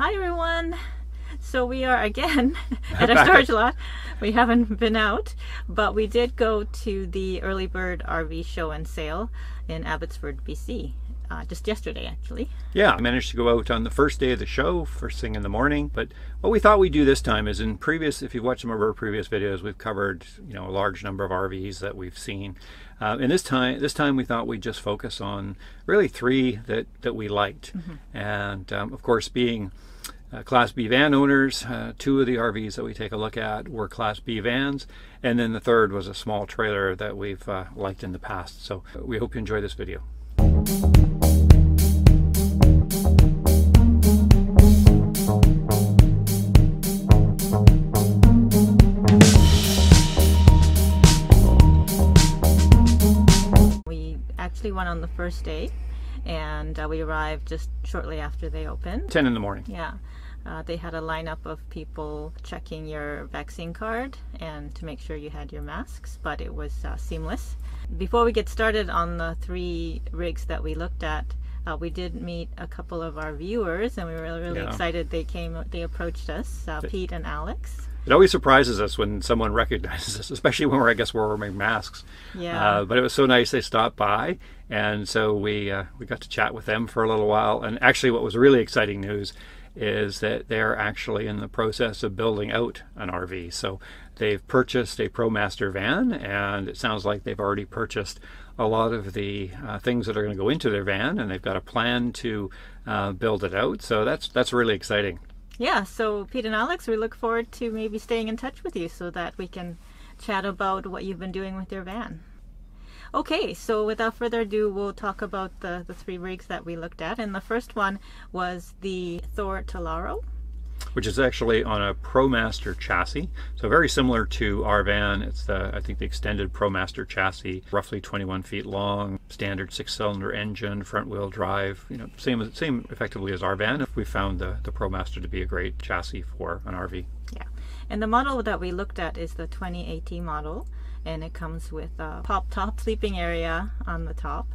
Hi everyone. So we are again at our storage lot. We haven't been out, but we did go to the Early Bird RV show and sale in Abbotsford, BC. Uh, just yesterday, actually. Yeah, I managed to go out on the first day of the show, first thing in the morning. But what we thought we'd do this time is in previous, if you've watched some of our previous videos, we've covered you know a large number of RVs that we've seen. Uh, and this time, this time we thought we'd just focus on really three that that we liked, mm-hmm. and um, of course being uh, Class B van owners. Uh, two of the RVs that we take a look at were Class B vans, and then the third was a small trailer that we've uh, liked in the past. So we hope you enjoy this video. We actually went on the first day and uh, we arrived just shortly after they opened. 10 in the morning. Yeah. Uh, they had a lineup of people checking your vaccine card and to make sure you had your masks, but it was uh, seamless. Before we get started on the three rigs that we looked at, uh, we did meet a couple of our viewers, and we were really, really yeah. excited. They came, they approached us, uh, Pete and Alex. It always surprises us when someone recognizes us, especially when we're, I guess, we're wearing masks. Yeah. Uh, but it was so nice they stopped by, and so we uh, we got to chat with them for a little while. And actually, what was really exciting news is that they're actually in the process of building out an RV. So they've purchased a ProMaster van, and it sounds like they've already purchased a lot of the uh, things that are going to go into their van, and they've got a plan to uh, build it out. So that's that's really exciting. Yeah. So Pete and Alex, we look forward to maybe staying in touch with you so that we can chat about what you've been doing with your van. Okay, so without further ado, we'll talk about the, the three rigs that we looked at. And the first one was the Thor Tellaro. Which is actually on a ProMaster chassis. So very similar to our van. It's the, I think the extended ProMaster chassis, roughly 21 feet long, standard six-cylinder engine, front-wheel drive. You know, same same effectively as our van. If We found the, the ProMaster to be a great chassis for an RV. Yeah, and the model that we looked at is the 2018 model and it comes with a pop top sleeping area on the top.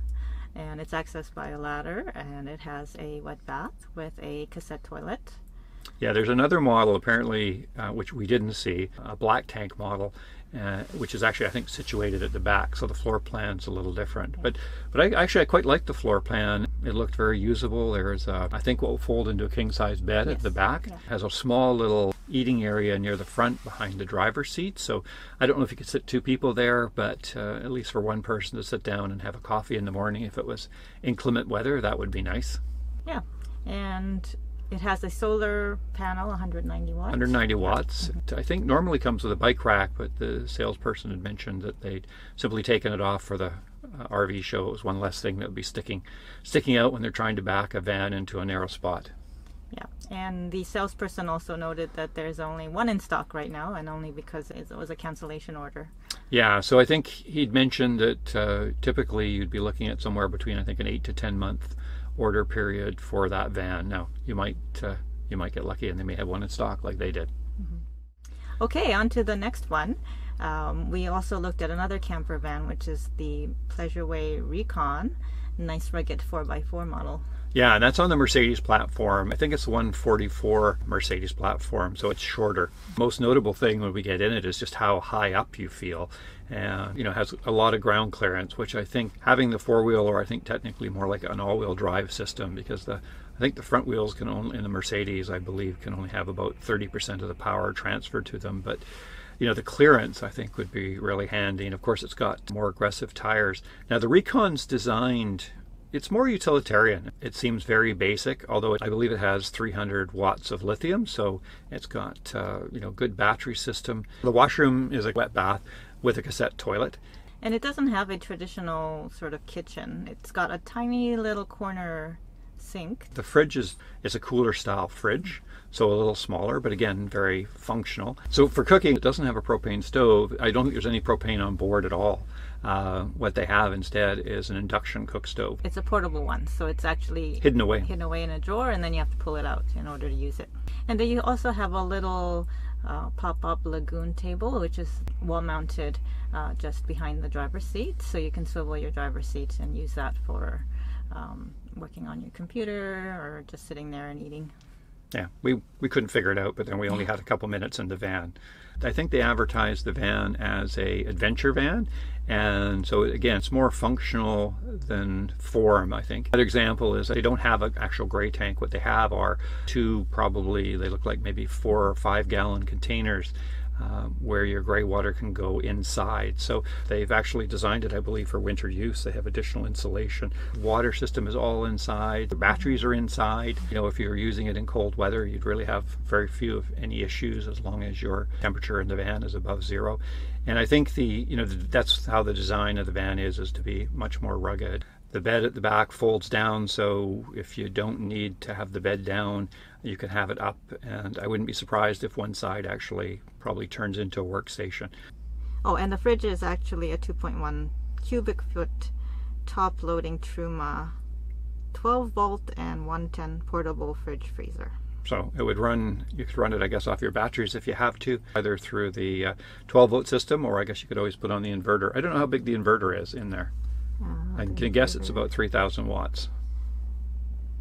And it's accessed by a ladder and it has a wet bath with a cassette toilet. Yeah there's another model apparently uh, which we didn't see a black tank model uh, which is actually I think situated at the back so the floor plan's a little different but but I actually I quite like the floor plan it looked very usable there's a, I think what will fold into a king size bed yes. at the back yeah. has a small little eating area near the front behind the driver's seat. So I don't know if you could sit two people there, but uh, at least for one person to sit down and have a coffee in the morning, if it was inclement weather, that would be nice. Yeah, and it has a solar panel, 190 watts. 190 watts. Mm-hmm. I think normally comes with a bike rack, but the salesperson had mentioned that they'd simply taken it off for the uh, RV show. It was one less thing that would be sticking sticking out when they're trying to back a van into a narrow spot. Yeah, and the salesperson also noted that there's only one in stock right now, and only because it was a cancellation order. Yeah, so I think he'd mentioned that uh, typically you'd be looking at somewhere between I think an eight to ten month order period for that van. Now you might uh, you might get lucky and they may have one in stock like they did. Mm-hmm. Okay, on to the next one. Um, we also looked at another camper van, which is the Pleasureway Rekon, nice rugged 4x4 model. Yeah, and that's on the Mercedes platform. I think it's the 144 Mercedes platform, so it's shorter. Most notable thing when we get in it is just how high up you feel. And, you know, has a lot of ground clearance, which I think having the four wheel, or I think technically more like an all wheel drive system, because the I think the front wheels can only in the Mercedes, I believe, can only have about 30% of the power transferred to them. But you know the clearance I think would be really handy and of course it's got more aggressive tires now the Rekon's designed it's more utilitarian. It seems very basic, although I believe it has 300 watts of lithium, so it's got uh, you know good battery system. The washroom is a wet bath with a cassette toilet. And it doesn't have a traditional sort of kitchen. It's got a tiny little corner sink. The fridge is, is a cooler style fridge, so a little smaller, but again, very functional. So for cooking, it doesn't have a propane stove. I don't think there's any propane on board at all. Uh, what they have instead is an induction cook stove. It's a portable one, so it's actually hidden away. Hidden away in a drawer, and then you have to pull it out in order to use it. And then you also have a little uh, pop-up Lagun table, which is wall-mounted uh, just behind the driver's seat, so you can swivel your driver's seat and use that for um, working on your computer or just sitting there and eating. Yeah, we, we couldn't figure it out, but then we only had a couple minutes in the van. I think they advertised the van as a adventure van, and so again, it's more functional than form. I think. Another example is they don't have an actual gray tank. What they have are two, probably they look like maybe four or five gallon containers um, where your gray water can go inside. So they've actually designed it, I believe, for winter use. They have additional insulation. Water system is all inside. The batteries are inside. You know, if you're using it in cold weather, you'd really have very few of any issues as long as your temperature in the van is above zero. And I think the, you know, that's how the design of the van is, is to be much more rugged. The bed at the back folds down, so if you don't need to have the bed down, you can have it up. And I wouldn't be surprised if one side actually probably turns into a workstation. Oh, and the fridge is actually a 2.1 cubic foot top loading Truma 12 volt and 110 portable fridge freezer. So it would run, you could run it, I guess, off your batteries if you have to, either through the uh, 12 volt system or I guess you could always put on the inverter. I don't know how big the inverter is in there. Uh, I can guess it's about 3,000 watts.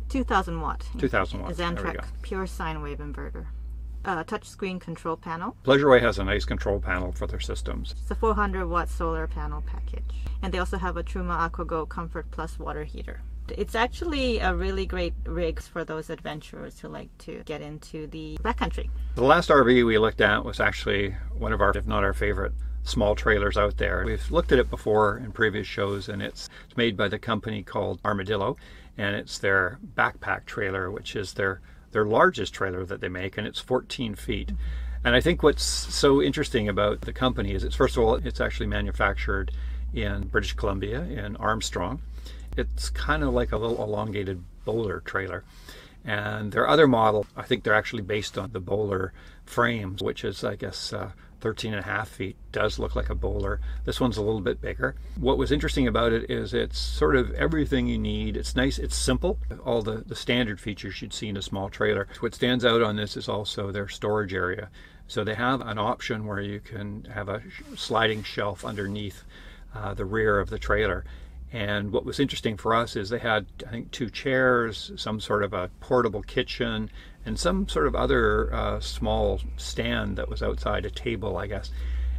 2,000 watt. 2,000 watts. Xantrex pure sine wave inverter. Uh, touchscreen control panel. Pleasureway has a nice control panel for their systems. It's a 400 watt solar panel package. And they also have a Truma AquaGo Comfort Plus water heater. It's actually a really great rig for those adventurers who like to get into the backcountry. The last RV we looked at was actually one of our, if not our favorite, small trailers out there. We've looked at it before in previous shows, and it's, made by the company called Armadillo, and it's their backpack trailer, which is their their largest trailer that they make, and it's 14 feet. And I think what's so interesting about the company is it's first of all it's actually manufactured in British Columbia in Armstrong. It's kind of like a little elongated Boler trailer. And their other model, I think they're actually based on the Boler frames, which is, I guess, uh, 13 and a half feet does look like a Boler. This one's a little bit bigger. What was interesting about it is it's sort of everything you need. It's nice, it's simple. All the, the standard features you'd see in a small trailer. What stands out on this is also their storage area. So they have an option where you can have a sliding shelf underneath uh, the rear of the trailer. And what was interesting for us is they had, I think, two chairs, some sort of a portable kitchen, and some sort of other uh, small stand that was outside a table, I guess.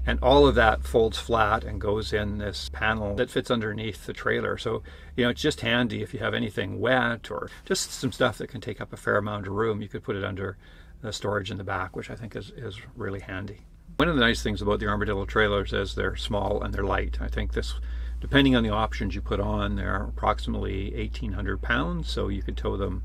And all of that folds flat and goes in this panel that fits underneath the trailer. So, you know, it's just handy if you have anything wet or just some stuff that can take up a fair amount of room. You could put it under the storage in the back, which I think is, is really handy. One of the nice things about the Armadillo trailers is they're small and they're light. I think this Depending on the options you put on, they're approximately 1,800 pounds, so you could tow them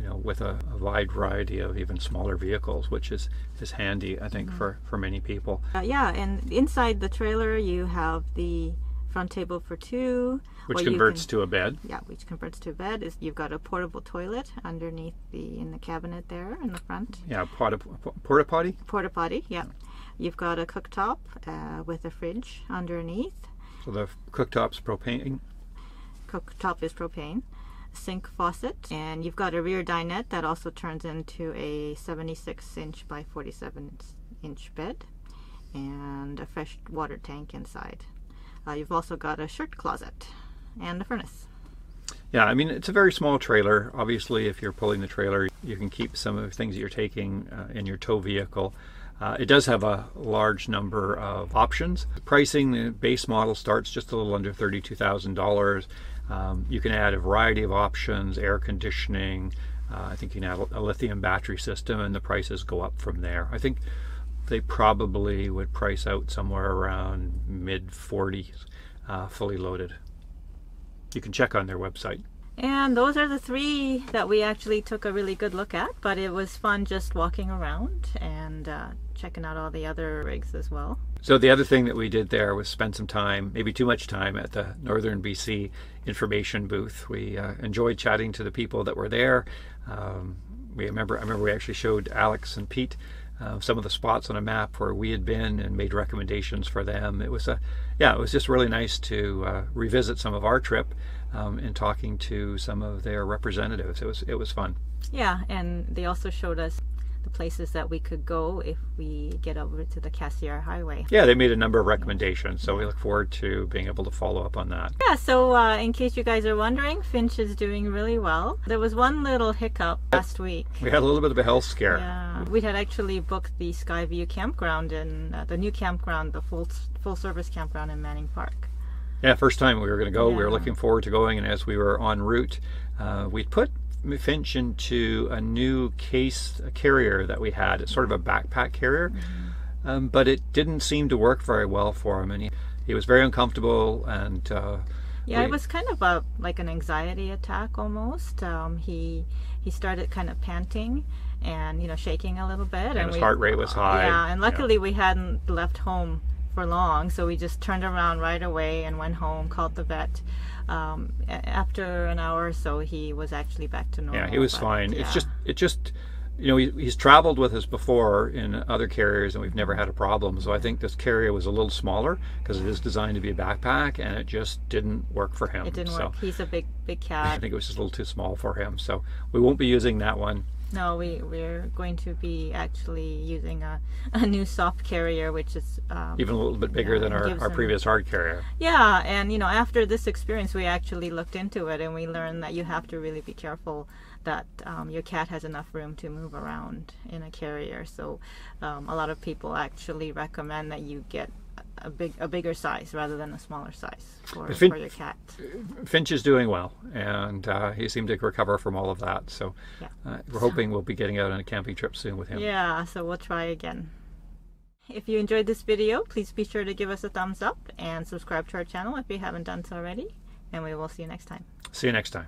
you know, with a, a, wide variety of even smaller vehicles, which is, is handy, I think, mm-hmm. for, for many people. Uh, yeah, and inside the trailer, you have the front table for two. Which converts can, to a bed. Yeah, which converts to a bed. Is You've got a portable toilet underneath the in the cabinet there in the front. Yeah, porta, porta potty? Porta potty, yeah. You've got a cooktop uh, with a fridge underneath. So the cooktop's propane? Cooktop is propane. Sink faucet. And you've got a rear dinette that also turns into a 76 inch by 47 inch bed. And a fresh water tank inside. Uh, you've also got a shirt closet and a furnace. Yeah, I mean, it's a very small trailer. Obviously, if you're pulling the trailer, you can keep some of the things that you're taking uh, in your tow vehicle. Uh, it does have a large number of options. The pricing, the base model starts just a little under $32,000. Um, you can add a variety of options, air conditioning. Uh, I think you can add a lithium battery system, and the prices go up from there. I think they probably would price out somewhere around mid 40s, uh, fully loaded. You can check on their website. And those are the three that we actually took a really good look at, but it was fun just walking around and uh, checking out all the other rigs as well. So the other thing that we did there was spend some time, maybe too much time, at the Northern BC information booth. We uh, enjoyed chatting to the people that were there. Um, we remember, I remember we actually showed Alex and Pete uh, some of the spots on a map where we had been and made recommendations for them. It was a, yeah, it was just really nice to uh, revisit some of our trip um, and talking to some of their representatives. It was it was fun. Yeah, and they also showed us places that we could go if we get over to the Cassiar Highway. Yeah, they made a number of recommendations, so we look forward to being able to follow up on that. Yeah, so uh, in case you guys are wondering, Finch is doing really well. There was one little hiccup last week. We had a little bit of a health scare. Yeah, we had actually booked the Skyview campground and uh, the new campground, the full full service campground in Manning Park. Yeah, first time we were going to go. We were looking forward to going, and as we were en route, uh, we put Finch into a new case a carrier that we had. It's sort of a backpack carrier, um, but it didn't seem to work very well for him, and he, he was very uncomfortable. And uh, Yeah, we- it was kind of a like an anxiety attack almost. Um, he he started kind of panting and you know shaking a little bit, and, his heart rate was high. Yeah, and Yeah. luckily we hadn't left home for long, so we just turned around right away and went home. Called the vet. Um, after an hour or so, he was actually back to normal. Yeah, he was but, fine. It's just, it just, you know, he, he's traveled with us before in other carriers, and we've never had a problem. So I think this carrier was a little smaller because it is designed to be a backpack, and it just didn't work for him. it didn't so work. He's a big big cat. I think it was just a little too small for him. So we won't be using that one. No, we we're going to be actually using a, a new soft carrier, which is um, Even a little bit bigger Yeah, than our, our previous hard carrier. Yeah, and you know, after this experience, we actually looked into it and we learned that you have to really be careful that um, your cat has enough room to move around in a carrier. So, um, a lot of people actually recommend that you get a big a bigger size rather than a smaller size for, Fin- for your cat. Finch is doing well, and uh, he seemed to recover from all of that. So Yeah. uh, we're hoping we'll be getting out on a camping trip soon with him. Yeah, so we'll try again. If you enjoyed this video, please be sure to give us a thumbs up and subscribe to our channel if you haven't done so already. And we will see you next time. See you next time.